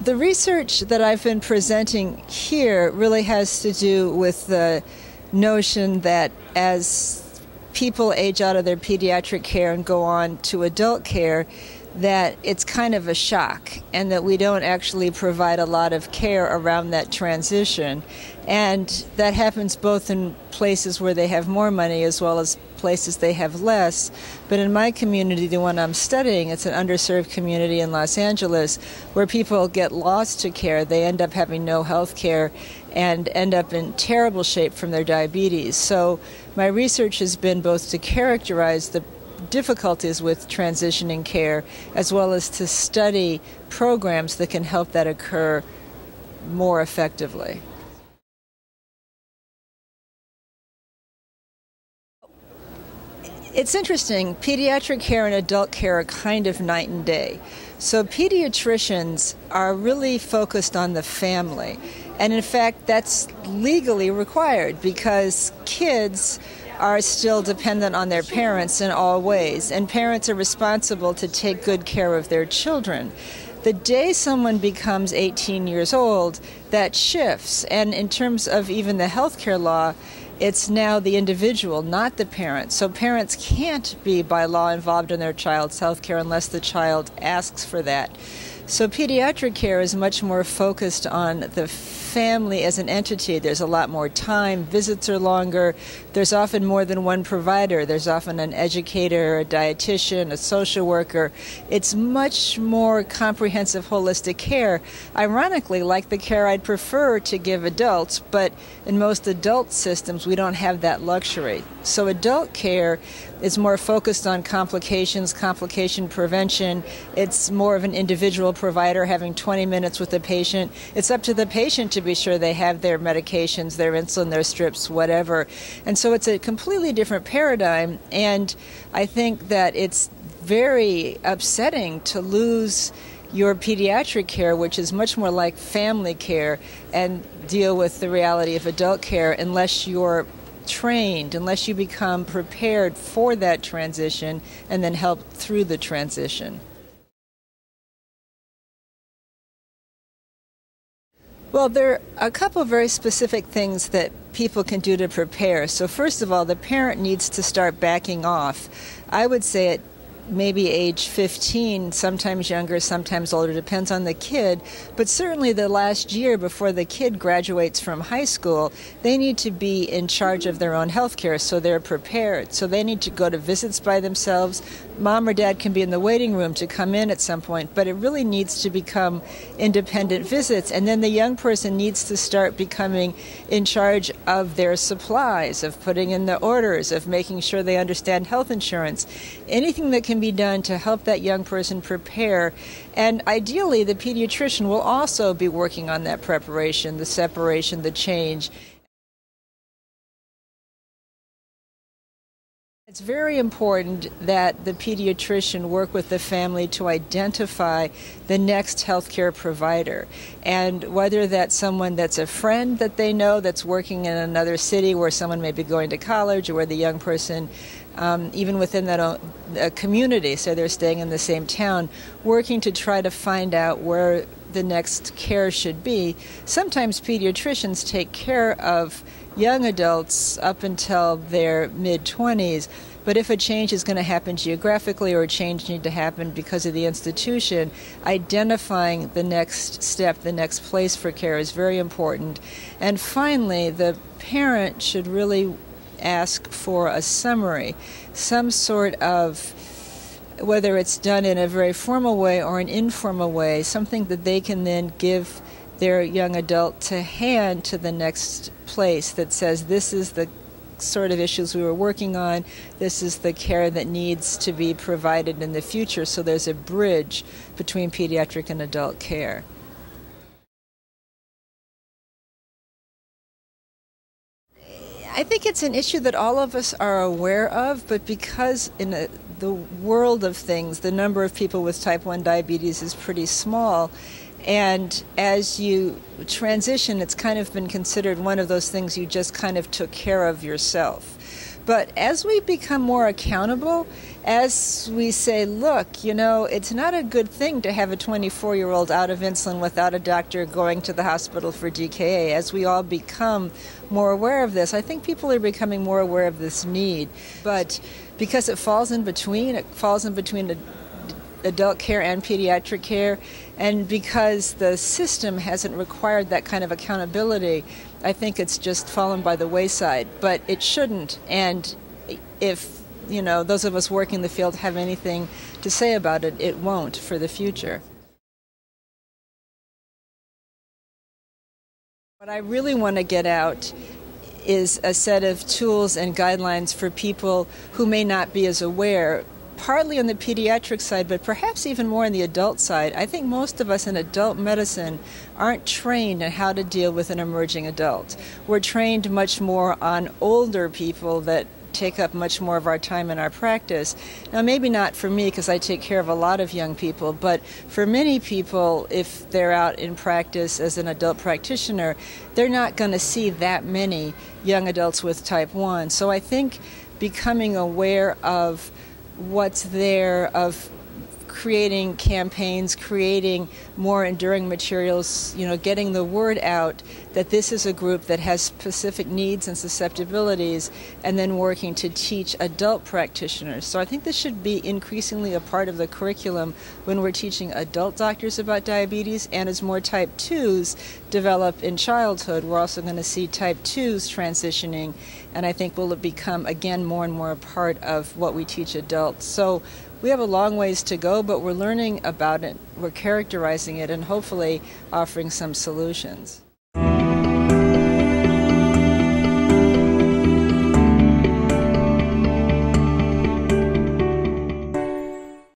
the research that I've been presenting here really has to do with the notion that as people age out of their pediatric care and go on to adult care, that it's kind of a shock and that we don't actually provide a lot of care around that transition. And that happens both in places where they have more money as well as places they have less. But in my community, the one I'm studying, it's an underserved community in Los Angeles where people get lost to care. They end up having no health care and end up in terrible shape from their diabetes. So my research has been both to characterize the difficulties with transitioning care as well as to study programs that can help that occur more effectively. It's interesting, pediatric care and adult care are kind of night and day. So, pediatricians are really focused on the family. And in fact, that's legally required because kids are still dependent on their parents in all ways, and parents are responsible to take good care of their children. The day someone becomes 18 years old, that shifts. And in terms of even the healthcare law, it's now the individual, not the parent. So parents can't be by law involved in their child's health care unless the child asks for that. So pediatric care is much more focused on the family as an entity. There's a lot more time, visits are longer, there's often more than one provider. There's often an educator, a dietitian, a social worker. It's much more comprehensive, holistic care. Ironically, like the care I'd prefer to give adults, but in most adult systems, we don't have that luxury. So adult care is more focused on complications, complication prevention. It's more of an individual provider having 20 minutes with the patient. It's up to the patient to be sure they have their medications, their insulin, their strips, whatever. And so it's a completely different paradigm. And I think that it's very upsetting to lose your pediatric care, which is much more like family care, and deal with the reality of adult care unless you're trained, unless you become prepared for that transition and then help through the transition. Well, there are a couple of very specific things that people can do to prepare. So, first of all, the parent needs to start backing off. I would say at maybe age 15, sometimes younger, sometimes older, depends on the kid. But certainly the last year before the kid graduates from high school, they need to be in charge of their own health care so they're prepared. So they need to go to visits by themselves. Mom or dad can be in the waiting room to come in at some point, but it really needs to become independent visits. And then the young person needs to start becoming in charge of their supplies, of putting in the orders, of making sure they understand health insurance. Anything that can be done to help that young person prepare. And ideally, the pediatrician will also be working on that preparation, the separation, the change. It's very important that the pediatrician work with the family to identify the next healthcare provider. And whether that's someone that's a friend that they know that's working in another city where someone may be going to college or where the young person, um, even within that community, so they're staying in the same town, working to try to find out where the next care should be. Sometimes pediatricians take care of young adults up until their mid 20s. But if a change is going to happen geographically or a change need to happen because of the institution, identifying the next step, the next place for care is very important. And finally, the parent should really ask for a summary, some sort of whether it's done in a very formal way or an informal way, something that they can then give their young adult to hand to the next place that says this is the sort of issues we were working on. This is the care that needs to be provided in the future. So there's a bridge between pediatric and adult care. I think it's an issue that all of us are aware of, but because in a, the world of things, the number of people with type 1 diabetes is pretty small, and as you transition, it's kind of been considered one of those things you just kind of took care of yourself. But as we become more accountable, as we say, look, you know, it's not a good thing to have a 24 year old out of insulin without a doctor going to the hospital for DKA, as we all become more aware of this, I think people are becoming more aware of this need. But because it falls in between, it falls in between the adult care and pediatric care. And because the system hasn't required that kind of accountability, I think it's just fallen by the wayside. But it shouldn't. And if you know those of us working the field have anything to say about it, it won't for the future. What I really want to get out is a set of tools and guidelines for people who may not be as aware partly on the pediatric side, but perhaps even more on the adult side. I think most of us in adult medicine aren't trained in how to deal with an emerging adult. We're trained much more on older people that take up much more of our time in our practice. Now, maybe not for me because I take care of a lot of young people, but for many people, if they're out in practice as an adult practitioner, they're not going to see that many young adults with type 1. So I think becoming aware of what's there of creating campaigns, creating more enduring materials, you know, getting the word out that this is a group that has specific needs and susceptibilities, and then working to teach adult practitioners. So I think this should be increasingly a part of the curriculum when we're teaching adult doctors about diabetes, and as more type 2s develop in childhood, we're also going to see type 2s transitioning, and I think will become again more and more a part of what we teach adults. So we have a long ways to go, but we're learning about it, we're characterizing it, and hopefully offering some solutions.